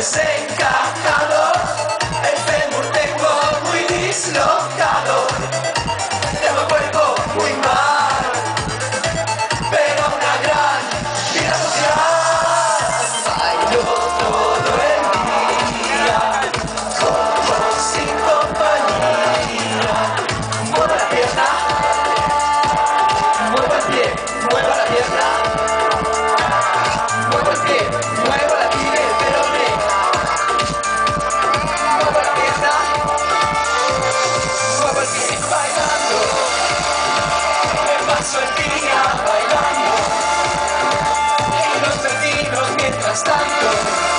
desencajados, el fémur tengo muy dislocado, está pronto.